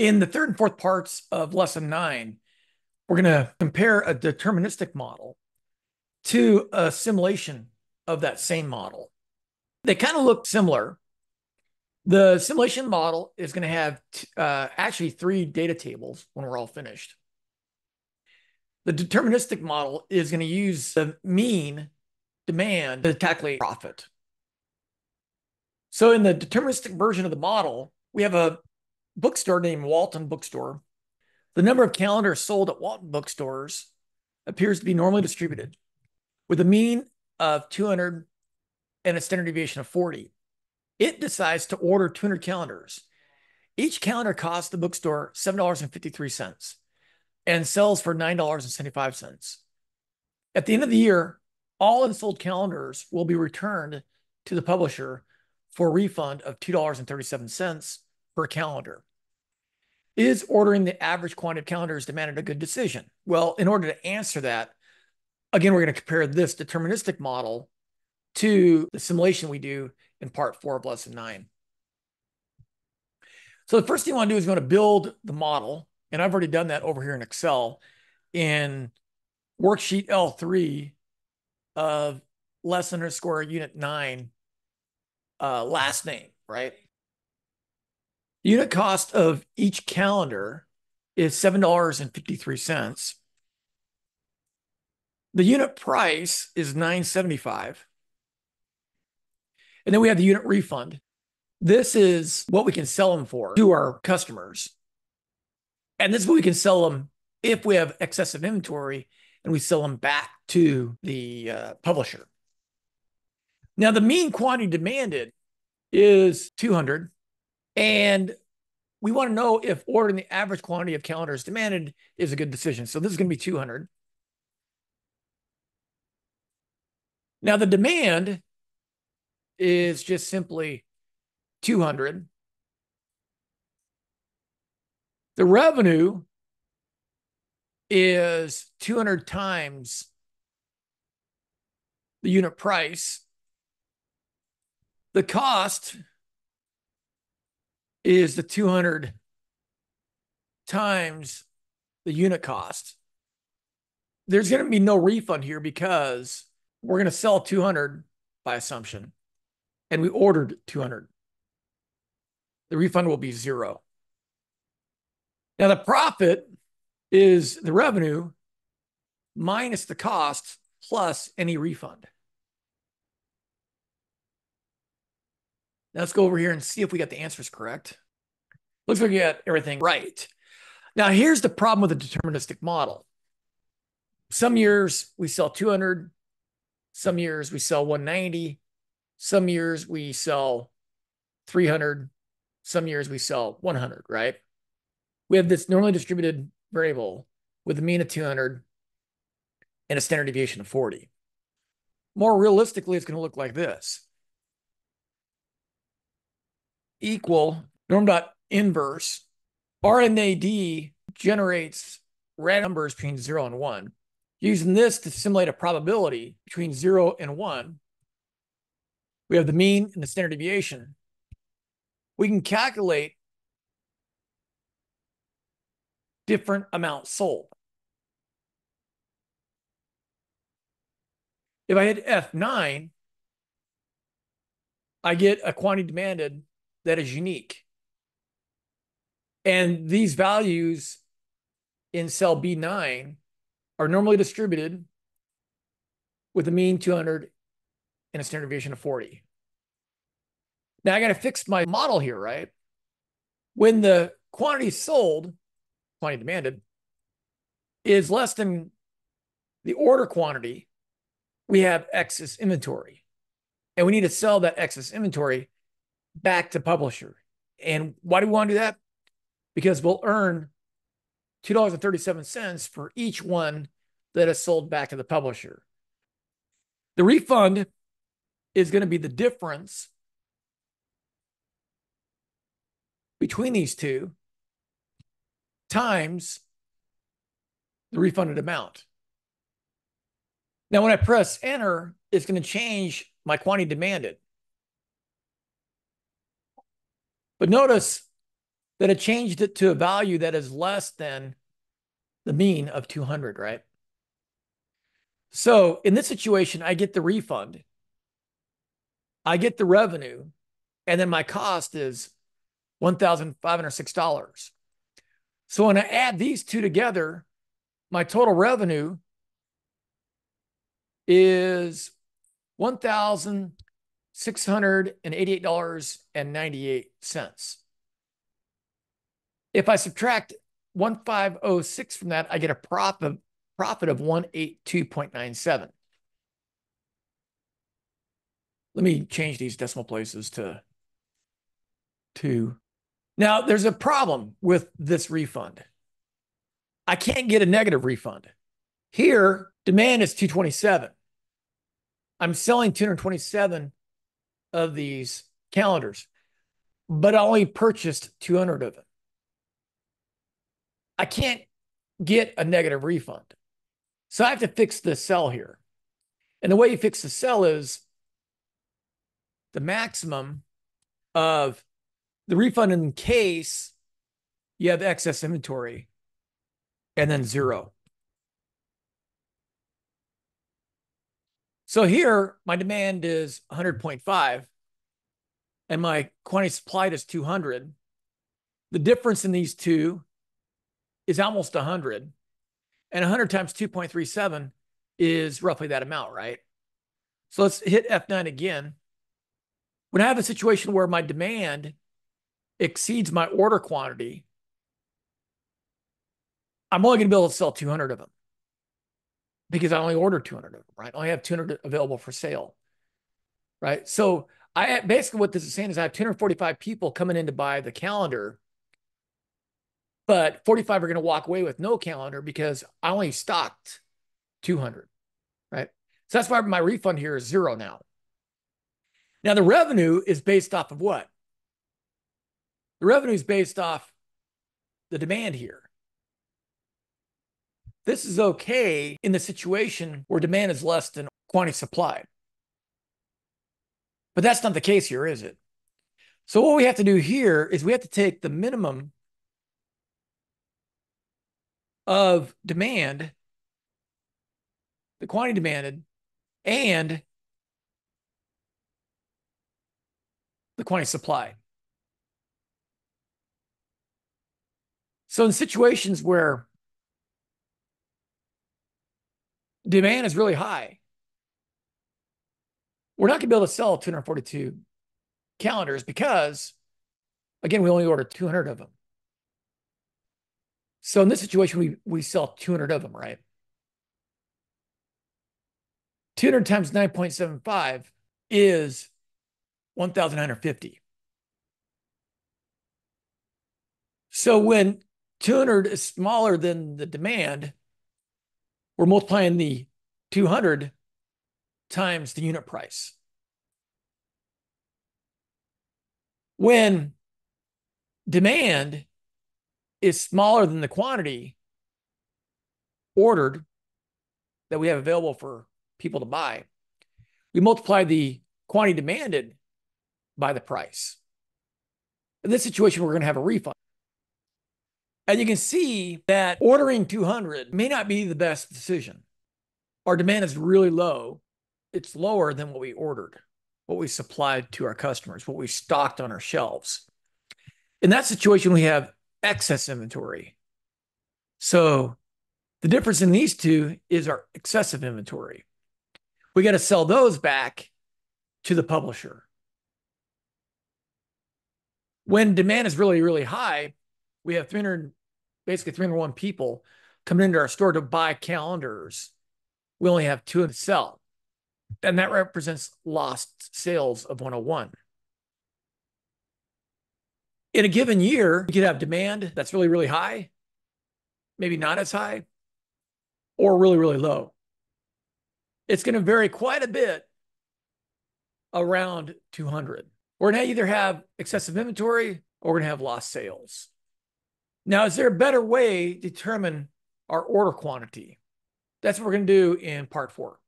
In the third and fourth parts of lesson nine, we're going to compare a deterministic model to a simulation of that same model. They kind of look similar. The simulation model is going to have uh, actually three data tables when we're all finished. The deterministic model is going to use the mean demand to calculate profit. So in the deterministic version of the model, we have a bookstore named Walton Bookstore. The number of calendars sold at Walton bookstores appears to be normally distributed with a mean of 200 and a standard deviation of 40. It decides to order 200 calendars. Each calendar costs the bookstore $7.53 and sells for $9.75. At the end of the year, all unsold calendars will be returned to the publisher for a refund of $2.37 per calendar. Is ordering the average quantity of calendars demanded a good decision? Well, in order to answer that, again, we're going to compare this deterministic model to the simulation we do in part four of lesson nine. So the first thing you want to do is want to build the model. And I've already done that over here in Excel in worksheet L3 of lesson underscore unit nine, uh, last name, right? The unit cost of each calendar is $7.53. The unit price is 975. And then we have the unit refund. This is what we can sell them for to our customers. And this is what we can sell them if we have excessive inventory and we sell them back to the uh, publisher. Now, the mean quantity demanded is 200. And we want to know if ordering the average quantity of calendars demanded is a good decision. So this is going to be 200. Now, the demand is just simply 200. The revenue is 200 times the unit price. The cost is the 200 times the unit cost. There's going to be no refund here because we're going to sell 200 by assumption and we ordered 200. The refund will be zero. Now, the profit is the revenue minus the cost plus any refund. Now let's go over here and see if we got the answers correct. Looks like we got everything right. Now here's the problem with the deterministic model. Some years we sell 200, some years we sell 190, some years we sell 300, some years we sell 100, right? We have this normally distributed variable with a mean of 200 and a standard deviation of 40. More realistically, it's going to look like this. Equal norm dot inverse RAND generates random numbers between 0 and 1. Using this to simulate a probability between 0 and 1, we have the mean and the standard deviation. We can calculate different amounts sold. If I hit F9, I get a quantity demanded that is unique. And these values in cell B9 are normally distributed with a mean 200 and a standard deviation of 40. Now I got to fix my model here, right? When the quantity sold quantity demanded is less than the order quantity, we have excess inventory. And we need to sell that excess inventory back to publisher. And why do we want to do that? Because we'll earn $2.37 for each one that is sold back to the publisher. The refund is going to be the difference between these two times the refunded amount. Now, when I press enter, it's going to change my quantity demanded. But notice that it changed it to a value that is less than the mean of 200, right? So in this situation, I get the refund, I get the revenue, and then my cost is $1,506. So when I add these two together, my total revenue is $1,688.98. If I subtract 1506 from that, I get a profit profit of 182.97. Let me change these decimal places to two. Now, there's a problem with this refund. I can't get a negative refund. Here, demand is 227. I'm selling 227 of these calendars, but I only purchased 200 of them. I can't get a negative refund. So I have to fix the cell here. And the way you fix the cell is the maximum of the refund in case you have excess inventory and then zero. So here, my demand is 100.5 and my quantity supplied is 200. The difference in these two is almost 100. And 100 times 2.37 is roughly that amount, right? So let's hit F9 again. When I have a situation where my demand exceeds my order quantity, I'm only going to be able to sell 200 of them because I only ordered 200 of them, right? I only have 200 available for sale, right? So I basically what this is saying is I have 245 people coming in to buy the calendar but 45 are going to walk away with no calendar because I only stocked 200, right? So that's why my refund here is zero now. Now, the revenue is based off of what? The revenue is based off the demand here. This is okay in the situation where demand is less than quantity supplied. But that's not the case here, is it? So what we have to do here is we have to take the minimum of demand, the quantity demanded, and the quantity supplied. So in situations where demand is really high, we're not going to be able to sell 242 calendars because, again, we only ordered 200 of them. So in this situation, we, we sell 200 of them, right? 200 times 9.75 is 1,950. So when 200 is smaller than the demand, we're multiplying the 200 times the unit price. When demand is smaller than the quantity ordered that we have available for people to buy, we multiply the quantity demanded by the price. In this situation, we're going to have a refund. And you can see that ordering 200 may not be the best decision. Our demand is really low. It's lower than what we ordered, what we supplied to our customers, what we stocked on our shelves. In that situation, we have excess inventory. So the difference in these two is our excessive inventory. We got to sell those back to the publisher. When demand is really, really high, we have 300, basically 301 people coming into our store to buy calendars. We only have two to sell. And that represents lost sales of 101 in a given year, you could have demand that's really, really high, maybe not as high, or really, really low. It's going to vary quite a bit around 200. We're going to either have excessive inventory or we're going to have lost sales. Now, is there a better way to determine our order quantity? That's what we're going to do in part four.